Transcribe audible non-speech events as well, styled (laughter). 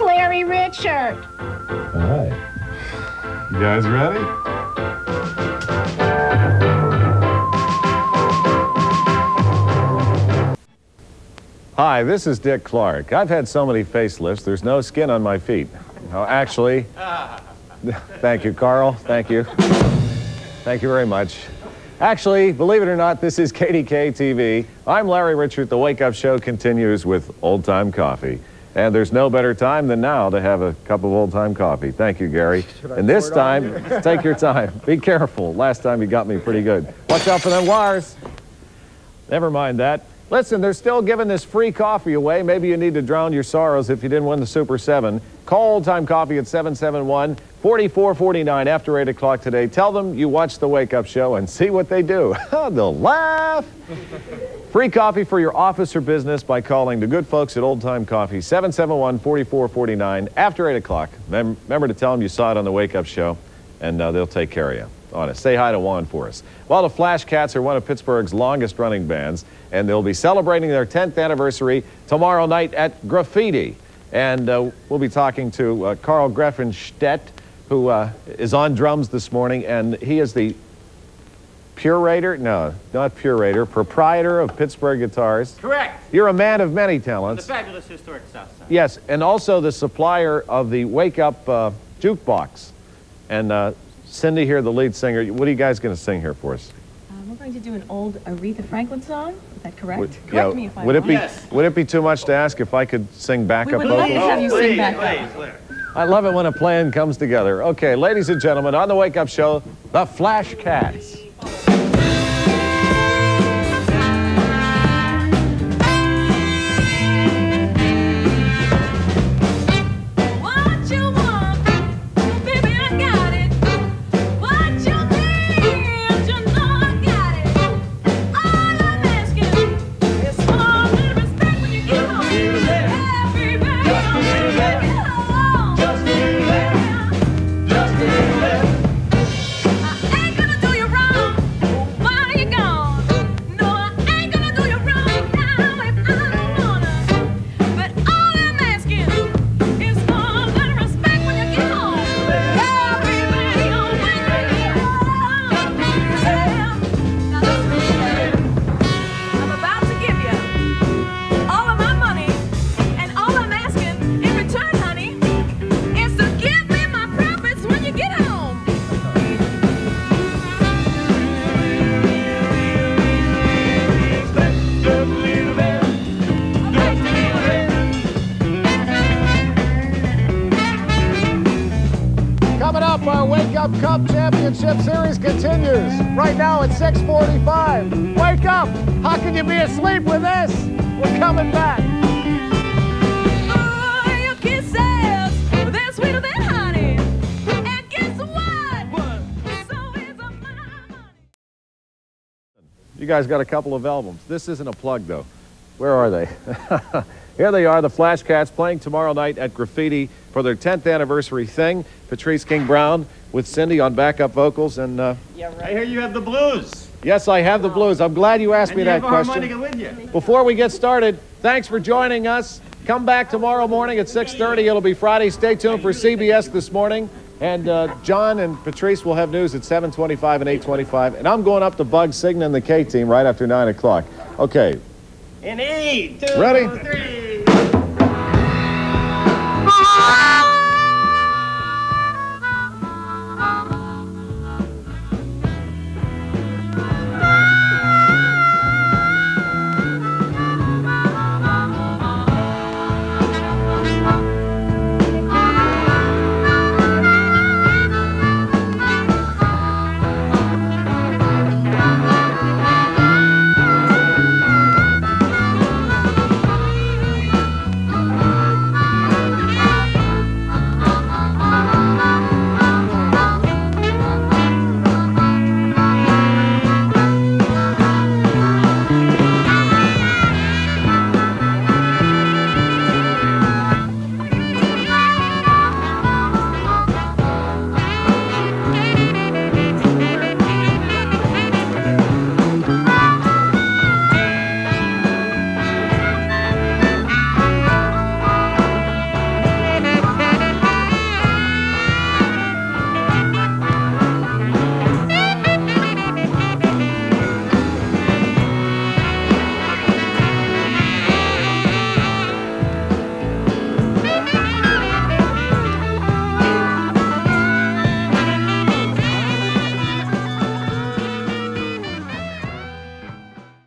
Larry Richert. Hi. You guys ready? Hi, this is Dick Clark. I've had so many facelifts, there's no skin on my feet. No, actually, (laughs) thank you, Carl. Thank you. Thank you very much. Actually, believe it or not, this is KDKA TV. I'm Larry Richert. The Wake Up Show continues with old time coffee. And there's no better time than now to have a cup of old time coffee. Thank you, Gary. And this time, (laughs) take your time. Be careful. Last time you got me pretty good. Watch out for them wires. Never mind that. Listen, they're still giving this free coffee away. Maybe you need to drown your sorrows if you didn't win the Super 7. Call Old Time Coffee at 771 4449 after 8 o'clock today. Tell them you watched the Wake Up Show and see what they do. (laughs) They'll laugh. Free coffee for your office or business by calling the good folks at Old Time Coffee, 771 4449 after 8 o'clock. Mem- Remember to tell them you saw it on the Wake Up Show, and uh, they'll take care of you. Honest. Say hi to Juan for us. Well, the Flash Cats are one of Pittsburgh's longest running bands, and they'll be celebrating their 10th anniversary tomorrow night at Graffiti. And uh, we'll be talking to uh, Carl Greffenstedt, who uh, is on drums this morning, and he is the curator, no, not curator, proprietor of Pittsburgh Guitars. Correct. You're a man of many talents. The fabulous historic South Side. Yes, and also the supplier of the Wake Up uh, jukebox. And uh, Cindy here, the lead singer. What are you guys going to sing here for us? Um, we're going to do an old Aretha Franklin song. Is that correct? Would, Correct yeah, me if I'm would it wrong. be Yes. would it be too much to ask if I could sing backup We would love vocals? to have you sing please, please, I love it when a plan comes together. Okay, ladies and gentlemen, on the Wake Up Show, the Flash Cats. Wake Up Cup Championship Series continues. Right now at 645. Wake up! How can you be asleep with this? We're coming back. Oh, your kisses, they're sweeter than honey. And guess what? So is my money. You guys got a couple of albums. This isn't a plug, though. Where are they? (laughs) Here they are, the Flash Cats, playing tomorrow night at Graffiti for their 10th anniversary thing. Patrice King Brown with Cindy on backup vocals. And uh, I hear you have the blues. yes, I have the blues. I'm glad you asked And me you that have question. with you. Before we get started, thanks for joining us. Come back tomorrow morning at 6.30. It'll be Friday. Stay tuned for CBS this morning. And uh, John and Patrice will have news at 7.25 and 8.25. And I'm going up to Bug Signa and the K-Team right after 9 o'clock. Okay, In E, two, Ready? three.